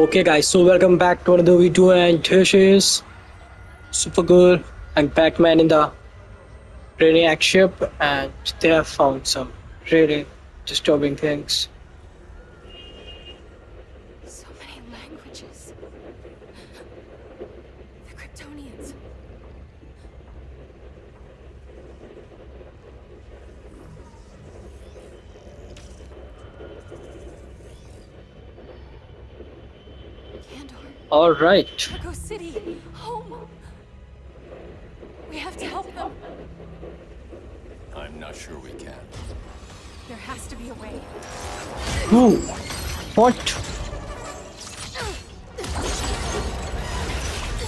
Okay guys, so welcome back to another video and here she is Supergirl and Batman in the Brainiac ship and they have found some really disturbing things. So many languages. The Kryptonians. Alright, Argo City, home. We have to help them. I'm not sure we can. There has to be a way. who? What?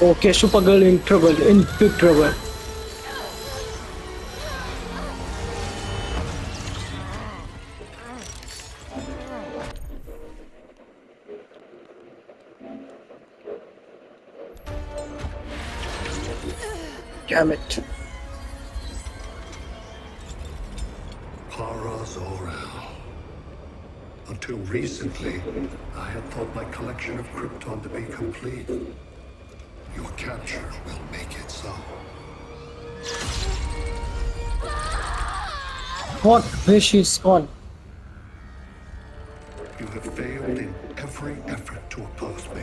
Okay, Supergirl in trouble, in big trouble. Damn it. Para Until recently, I had thought my collection of Krypton to be complete. Your capture will make it so. What? Where she's gone? You have failed in every effort to oppose me.